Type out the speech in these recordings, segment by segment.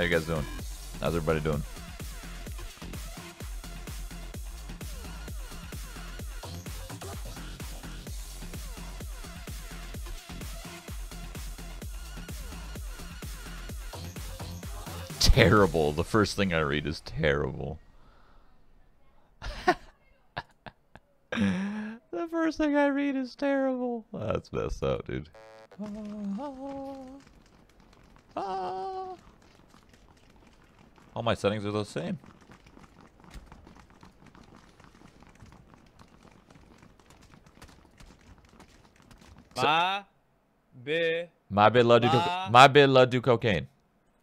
How you guys doing? How's everybody doing? Terrible. The first thing I read is terrible. the first thing I read is terrible. That's messed up, dude. Ah, ah, ah. All my settings are the same. Ma, be, My bid love do my bid love do cocaine.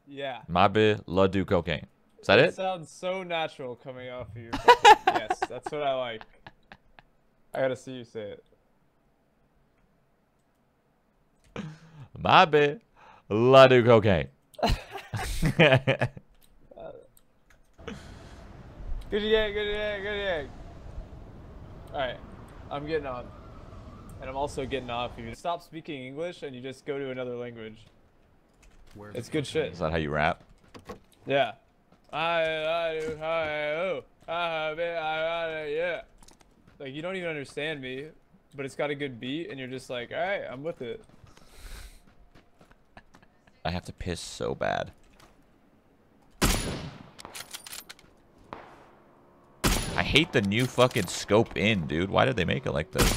yeah. My bid love do cocaine. Is that It it? sounds so natural coming off of your. fucking- yes, that's what I like. I gotta see you say it. My bid love do cocaine. Good yank, good yank, good yank. Alright, I'm getting on. And I'm also getting off you. Stop speaking English and you just go to another language. Where It's good shit. Is that how you rap? Yeah. I, I, do, I, oh, I, I, I, yeah. Like, you don't even understand me, but it's got a good beat, and you're just like, alright, I'm with it. I have to piss so bad. I hate the new fucking scope in, dude. Why did they make it like this?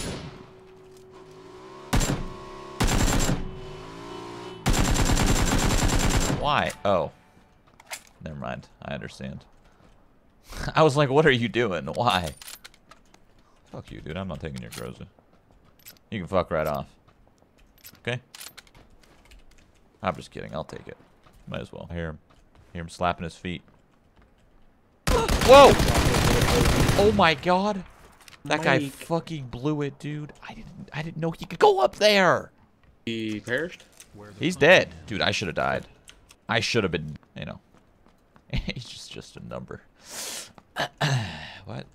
Why? Oh. Never mind. I understand. I was like, what are you doing? Why? Fuck you, dude. I'm not taking your Groza. You can fuck right off. Okay? I'm just kidding. I'll take it. Might as well. I hear him. Hear him slapping his feet. Whoa! Oh my god. That guy fucking blew it, dude. I didn't I didn't know he could go up there. He perished? He's dead. Dude, I should have died. I should have been, you know. He's just just a number. what?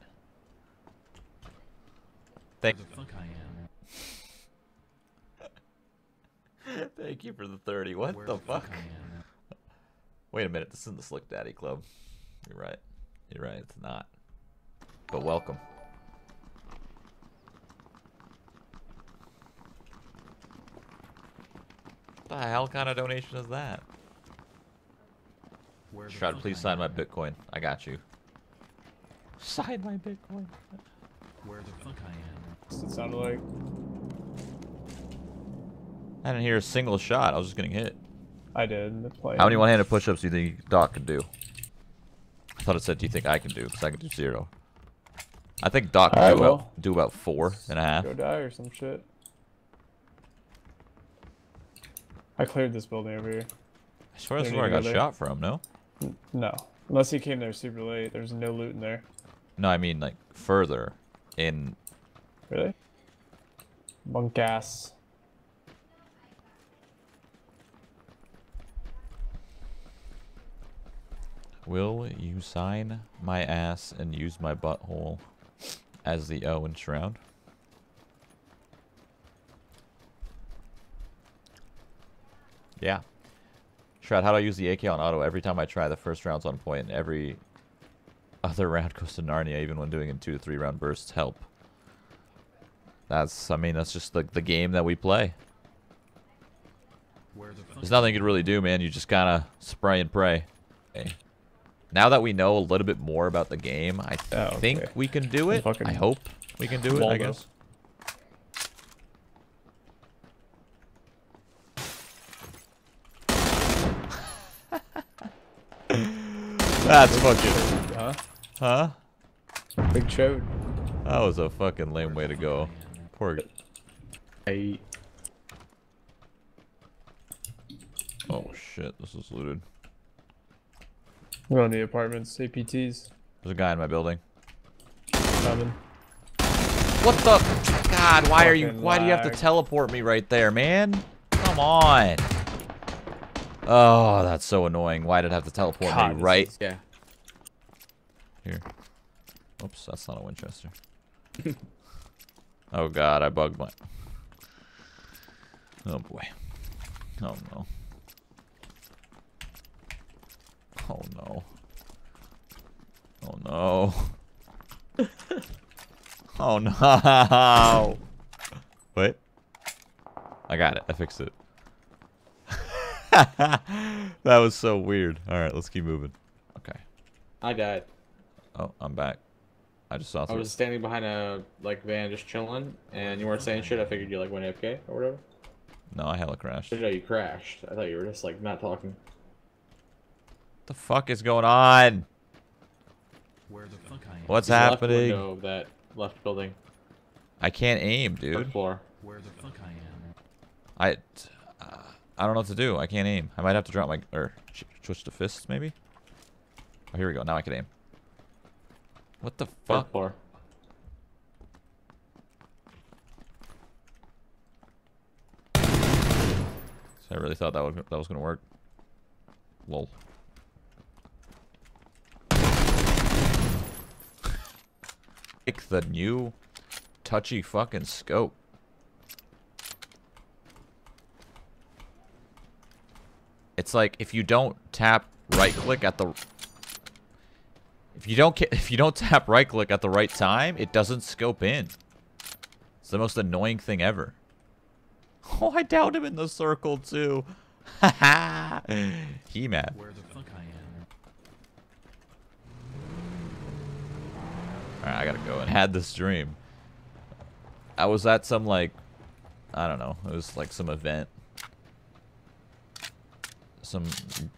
Thank Thank you for the 30. What the fuck? Wait a minute, this isn't the Slick Daddy Club. You're right. You're right, it's not. But welcome. The hell kind of donation is that? Shroud, please sign my Bitcoin. I got you. Sign my Bitcoin. Where the fuck I am? That's it sounded like. I didn't hear a single shot. I was just getting hit. I did. The play. How many one-handed push-ups do you think Doc can do? I thought it said, do you think I can do? Because I can do zero. I think Doc Alright, do, well. about, do about four and a half. Go die or some shit. I cleared this building over here. I swear this is where I got there. shot from, no? No. Unless he came there super late. There's no loot in there. No, I mean, like, further in... Really? Bunk ass. Will you sign my ass and use my butthole as the O in Shroud? Yeah. Shroud, how do I use the AK on auto? Every time I try, the first round's on point, and every other round goes to Narnia, even when doing in two to three round bursts help. That's, I mean, that's just the, the game that we play. Where the fuck? There's nothing you can really do, man. You just kind of spray and pray. Okay. Now that we know a little bit more about the game, I Oh, think we can do it. I hope we can do it, I guess. That's fucking... Huh? Huh? Big chode. That was a fucking lame way to go. Poor... I Oh shit, this is looted. We're on the apartments. APTs. There's a guy in my building. Coming. What the? God, why are you? Fucking Why do you have to teleport me right there, man? Come on. Oh, that's so annoying. Why did it have to teleport God, me right is- yeah. here? Oops, that's not a Winchester. oh God, I bugged my. Oh boy. Oh no. Oh no. Oh no. oh no. Wait. I got it. I fixed it. that was so weird. Alright, let's keep moving. Okay. I died. Oh, I'm back. I just saw I was standing behind a like van just chilling, and you weren't saying shit. I figured you like went AFK or whatever. No, I hella crashed. Didn't know you crashed. I thought you were just like not talking. The fuck is going on? Where the fuck I am? What's Use the left happening? window of that left building, I can't aim, first dude. floor. Where the fuck I am? I, uh, I don't know what to do. I can't aim. I might have to drop my or sh- switch to fists, maybe. Oh, here we go. Now I can aim. What the Third fuck? floor. I really thought that was that was gonna work. Lol. Pick the new touchy fucking scope. It's like if you don't tap right click at the if you don't if you don't tap right click at the right time, it doesn't scope in. It's the most annoying thing ever. Oh, I downed him in the circle too. he mad. Where the fuck I am? Alright, I gotta go and had this dream. I was at some like I don't know, it was like some event. Some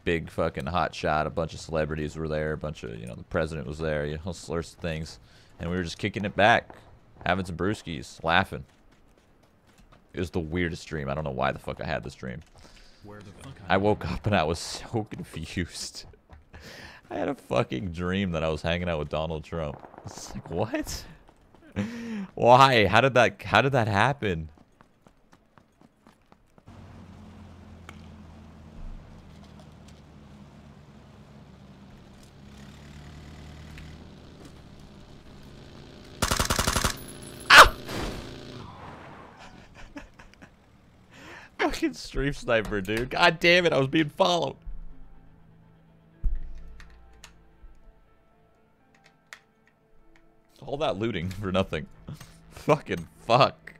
big fucking hot shot, a bunch of celebrities were there, a bunch of you know, the president was there, you know, sorts of things. And we were just kicking it back, having some brewskis, laughing. It was the weirdest dream. I don't know why the fuck I had this dream. Where the fuck I, I woke up and I was so confused. I had a fucking dream that I was hanging out with Donald Trump. It's like what? Why? How did that how did that happen? Ah! Fucking stream sniper, dude. God damn it, I was being followed. All that looting for nothing. Fucking fuck.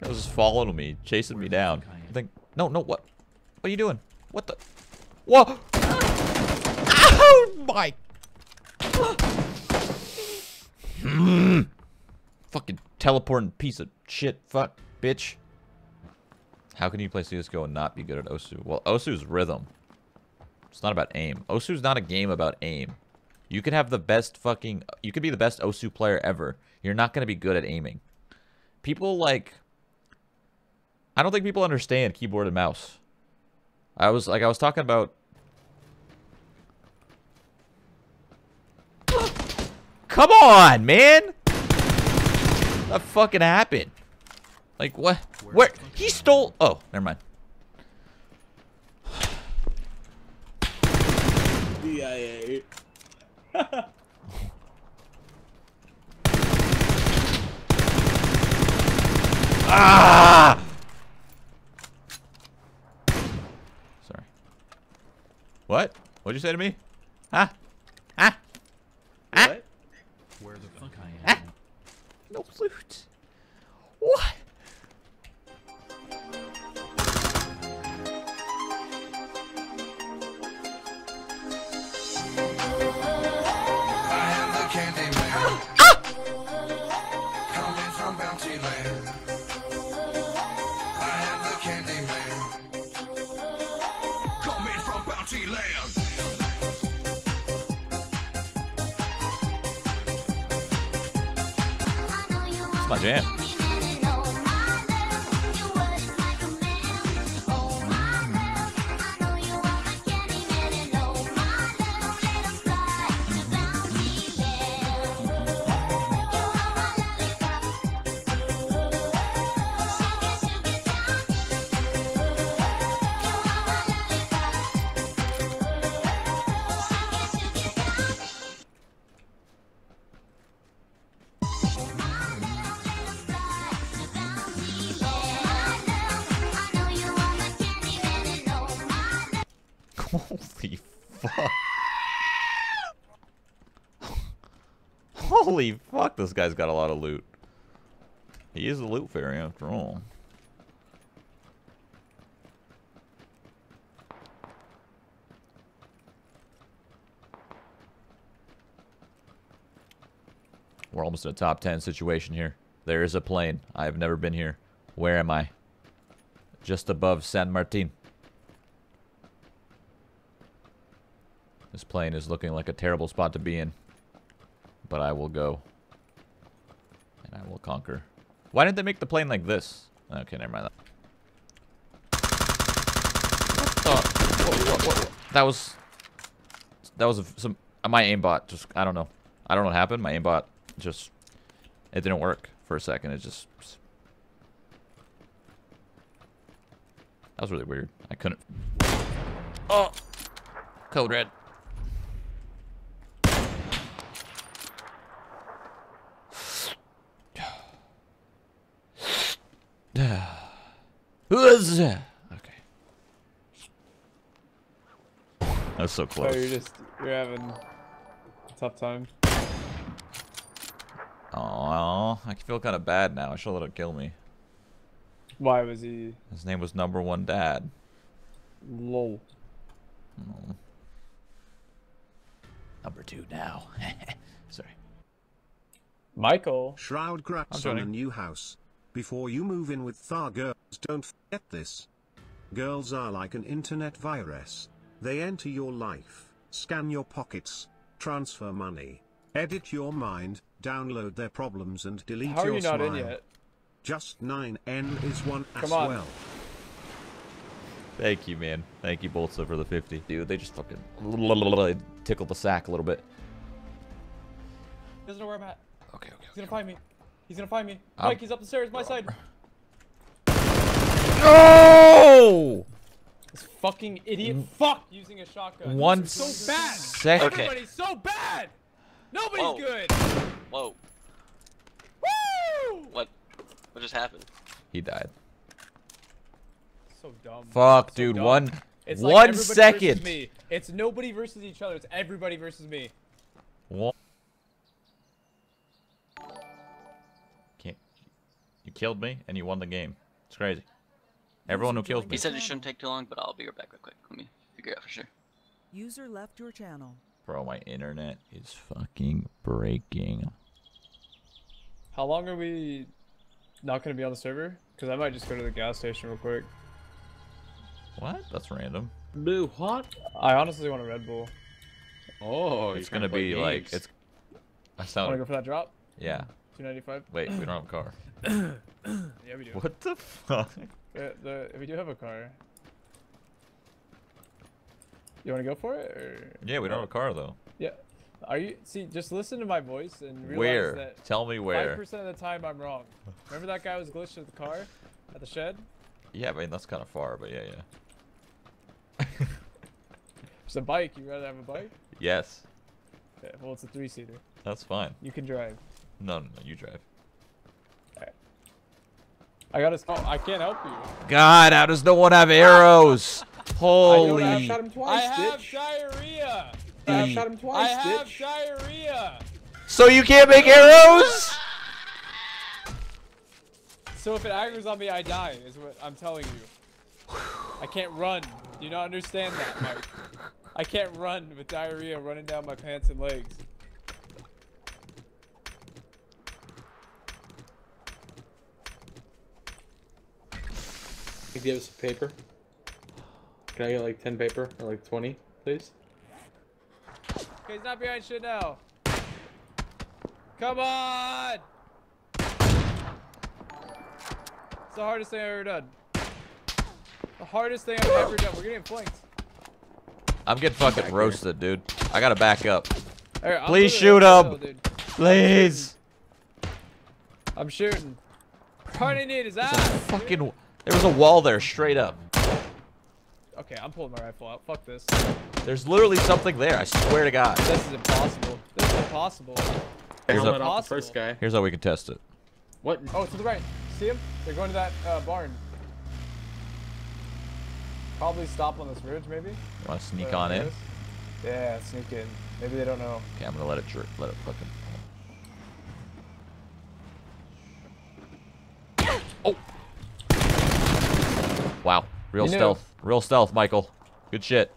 Guy was just following me, chasing me down. I think no, no, what? What are you doing? What the? Whoa! Oh my! Fucking teleporting piece of shit, fuck, bitch. How can you play CSGO and not be good at Osu? Well, Osu's rhythm. It's not about aim. Osu's not a game about aim. You could have the best fucking... You could be the best Osu player ever. You're not going to be good at aiming. People, like... I don't think people understand keyboard and mouse. I was, like, I was talking about... Come on, man! What fucking happened? Like, what? Where He stole... Oh, never mind. DIA. Ah! Sorry. What? What'd you say to me? Huh? Jam. Holy fuck, this guy's got a lot of loot. He is a loot fairy after all. We're almost in a top 10 situation here. There is a plane. I have never been here. Where am I? Just above San Martin. This plane is looking like a terrible spot to be in. But I will go. And I will conquer. Why didn't they make the plane like this? Okay, never mind that. What? What, what, that was... That was a, some... Uh, my aimbot just... I don't know. I don't know what happened. My aimbot just... It didn't work for a second. It just... That was really weird. I couldn't... Oh! Code red. Who's uh, Okay. That's so close. Oh, close. you're just you're having a tough time. Oh, I feel kind of bad now. I should let him kill me. Why was he His name was Number One Dad. lol? Oh. Number two now. Sorry. Michael. Shroud I'm on a new house. Before you move in with Thar girls, don't forget this. Girls are like an internet virus. They enter your life, scan your pockets, transfer money, edit your mind, download their problems and delete How are your you not in yet? Just 9N is one as Come on. well. Thank you, man. Thank you, Boltsa, for the 50. Dude, they just fucking tickle the sack a little bit. He doesn't know where I'm at. Okay, okay, He's gonna find me. He's gonna find me. I'm- Mike, he's up the stairs, my side. No! This fucking idiot fuck using a shotgun. One so bad. sec- Okay. Everybody's so bad. Nobody's Whoa. good. Whoa, Woo! what? What just happened? He died. So dumb. Fuck, So dude. dumb. One, It's like one everybody versus second. Me. It's nobody versus each other. It's everybody versus me. One. Can't. You killed me and you won the game. It's crazy. Everyone who kills me. He said it shouldn't take too long, but I'll be right back real quick. Let me figure it out for sure. User left your channel. Bro, my internet is fucking breaking. How long are we not gonna be on the server? Because I might just go to the gas station real quick. What? That's random. Blue what? I honestly want a Red Bull. Oh, it's gonna trying to play be like it's. I sound... Want to go for that drop? Yeah. Two ninety five. Wait, we don't have a car. Yeah, we do. What the fuck? Uh, the, the, we do have a car. You want to go for it? Or... Yeah, we don't have a car though. Yeah. Are you see? Just listen to my voice and realize Where? that Tell me five where. percent of the time I'm wrong. Remember that guy was glitched at the car at the shed? Yeah, I mean that's kind of far, but yeah, yeah. It's a bike. You rather have a bike? Yes, Yeah. Well, it's a three seater. that's fine. You can drive. No, no, no, you drive. I got to. Oh, I can't help you. God, how does no one have arrows? Holy. I shot him I twice, have diarrhea. I mm. shot him I twice, have diarrhea. So you can't make arrows? So if it aggro's on me, I die. Is what I'm telling you. I can't run. Do you not understand that, Mike? I can't run with diarrhea running down my pants and legs. Can you give us some paper? Can I get like 10 paper or like 20, please? Okay, he's not behind shit now. Come on! It's the hardest thing I've ever done. The hardest thing I've ever done. We're getting flanked. I'm getting fucking roasted, dude. I gotta back up. Alright, I'm Please shoot up him. Please. I'm shooting. Pointing in his ass. Fucking. There was a wall there, straight up. Okay, I'm pulling my rifle out. Fuck this. There's literally something there, I swear to God. This is impossible. This is impossible. Here's, a, off first guy. here's how we can test it. What? Oh, to the right. See him? They're going to that uh, barn. Probably stop on this ridge, maybe? Want to sneak Where on in? Yeah, sneak in. Maybe they don't know. Okay, I'm gonna let it jerk. Let it fucking. Oh. Wow. Real You knew. stealth. Real stealth, Michael. Good shit.